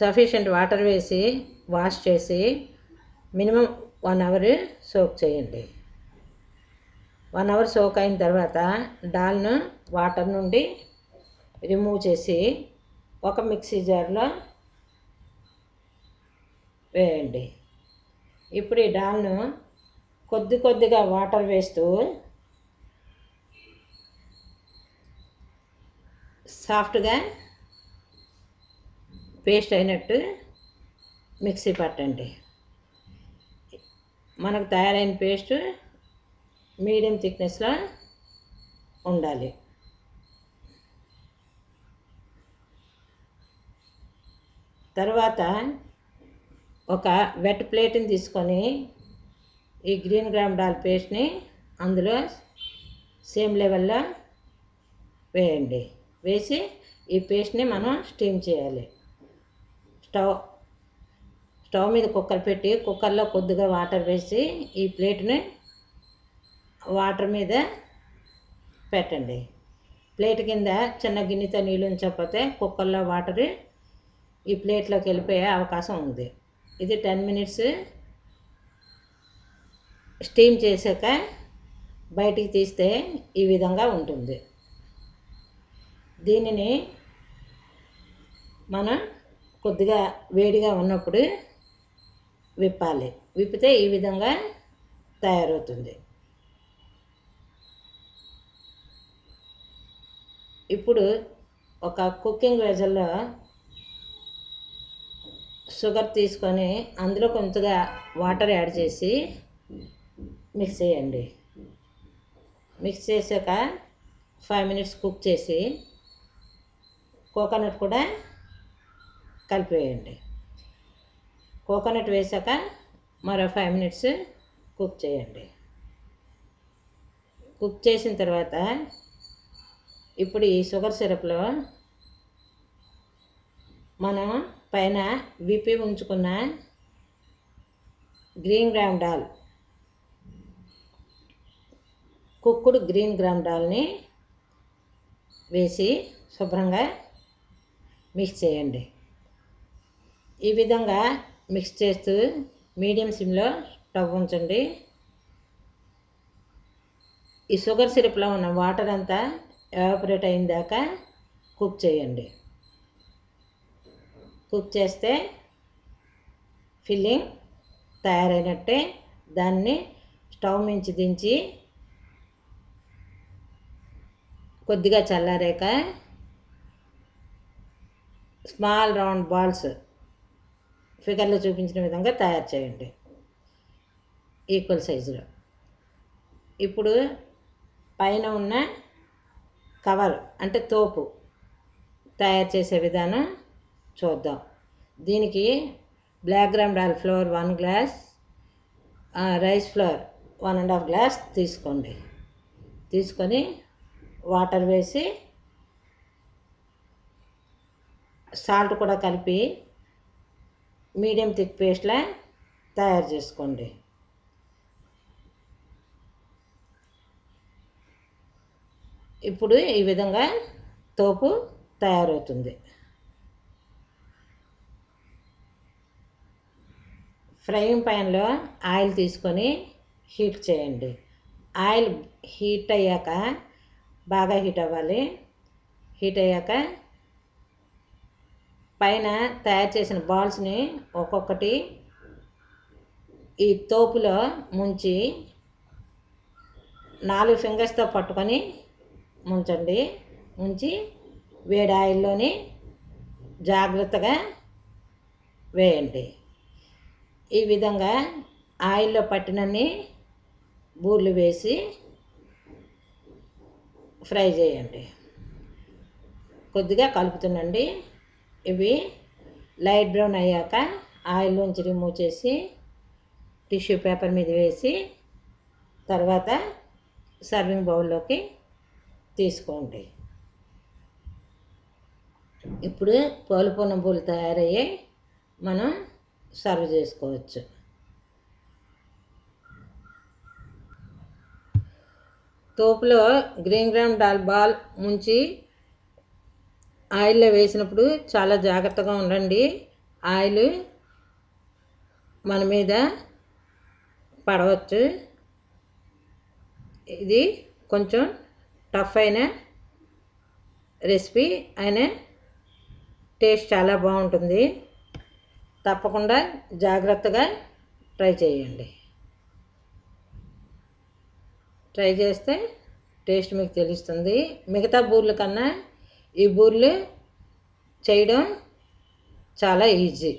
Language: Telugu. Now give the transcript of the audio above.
సఫిషియంట్ వాటర్ వేసి వాష్ చేసి మినిమం వన్ అవర్ సోక్ చేయండి. వన్ అవర్ సోక్ అయిన తర్వాత డాల్ను వాటర్ నుండి రిమూవ్ చేసి ఒక మిక్సీ జార్లో వేయండి. ఇప్పుడు ఈ డాల్ను కొద్ది కొద్దిగా వాటర్ వేస్తూ సాఫ్ట్గా పేస్ట్ అయినట్టు మిక్సీ పట్టండి. మనకు తయారైన పేస్ట్ మీడియం థిక్నెస్లో ఉండాలి. తర్వాత ఒక వెట్ ప్లేట్ని తీసుకొని ఈ గ్రీన్ గ్రామ్ డాల్ పేస్ట్ని అందులో సేమ్ లెవెల్లో వేయండి. వేసి ఈ పేస్ట్ని మనం స్టీమ్ చేయాలి. స్టవ్ స్టవ్ మీద కుక్కర్ పెట్టి కుక్కర్లో కొద్దిగా వాటర్ వేసి ఈ ప్లేట్ని వాటర్ మీద పెట్టండి. ప్లేట్ కింద చిన్న గిన్నెతో నీళ్ళు ఉంచకపోతే కుక్కర్లో వాటర్ ఈ ప్లేట్లోకి వెళ్ళిపోయే అవకాశం ఉంది. ఇది టెన్ మినిట్స్ స్టీమ్ చేశాక బయటికి తీస్తే ఈ విధంగా ఉంటుంది. దీనిని మనం కొద్దిగా వేడిగా ఉన్నప్పుడు విప్పాలి. విప్పితే ఈ విధంగా తయారవుతుంది. ఇప్పుడు ఒక కుకింగ్ వెజల్లో షుగర్ తీసుకొని అందులో కొంతగా వాటర్ యాడ్ చేసి మిక్స్ చేయండి. మిక్స్ చేసాక ఫైవ్ మినిట్స్ కుక్ చేసి కోకోనట్ కూడా కలిపేయండి కోకోనట్ వేసాక మరో ఫైవ్ మినిట్స్ కుక్ చేయండి. కుక్ చేసిన తర్వాత ఇప్పుడు ఈ షుగర్ సిరప్లో మనం పైన విప్పి ఉంచుకున్న గ్రీన్ గ్రామ్ డాల్ కుక్కుడు గ్రీన్ గ్రామ్ డాల్ని వేసి శుభ్రంగా మిక్స్ చేయండి. ఈ విధంగా మిక్స్ చేస్తూ మీడియం సిమ్లో స్టవ్ ఉంచండి. ఈ షుగర్ సిరప్లో ఉన్న వాటర్ అంతా ఎవాపరేట్ అయిన దాకా కుక్ చేయండి. కుక్ చేస్తే ఫిల్లింగ్ తయారైనట్టే దాన్ని స్టవ్ మించి దించి కొద్దిగా చల్లారాక స్మాల్ రౌండ్ బాల్స్ ఫిగర్లో చూపించిన విధంగా తయారు చేయండి. ఈక్వల్ సైజులో. ఇప్పుడు పైన ఉన్న కవర్ అంటే తోపు తయారు చేసే విధానం చూద్దాం. దీనికి black gram dal flour one glass rice flour one and half glass తీసుకోండి. తీసుకొని వాటర్ వేసి సాల్ట్ కూడా కలిపి మీడియం థిక్ పేస్ట్లా తయారు చేసుకోండి. ఇప్పుడు ఈ విధంగా తోపు తయారవుతుంది. ఫ్రైయింగ్ ప్యాన్లో ఆయిల్ తీసుకొని హీట్ చేయండి. ఆయిల్ హీట్ అయ్యాక బాగా హీట్ అవ్వాలి. హీట్ అయ్యాక పైన తయారు చేసిన బాల్స్ని ఒక్కొక్కటి ఈ తోపులో ముంచి నాలుగు ఫింగర్స్తో పట్టుకొని ముంచండి. ఉంచి వేడి ఆయిల్లోని జాగ్రత్తగా వేయండి. ఈ విధంగా ఆయిల్లో పట్టినన్ని బూర్లు వేసి ఫ్రై చేయండి. కొద్దిగా కలుపుతుండండి. ఇవి లైట్ బ్రౌన్ అయ్యాక ఆయిల్లోంచి రిమూవ్ చేసి టిష్యూ పేపర్ మీద వేసి తర్వాత సర్వింగ్ బౌల్లోకి తీసుకోండి. ఇప్పుడు పోలుపొన్న పూలు తయారయ్యి మనం సర్వ్ చేసుకోవచ్చు. తోపులో గ్రీన్ గ్రామ్ డాల్ బాల్ ముంచి ఆయిల్లో వేసినప్పుడు చాలా జాగ్రత్తగా ఉండండి. ఆయిల్ మన మీద పడవచ్చు. ఇది కొంచెం టఫ్ అయిన రెసిపీ అయిన టేస్ట్ చాలా బాగుంటుంది. తప్పకుండా జాగ్రత్తగా ట్రై చేయండి. ట్రై చేస్తే టేస్ట్ మీకు తెలుస్తుంది. మిగతా బూర్ల కన్నా ఈ బూర్లు చేయడం చాలా ఈజీ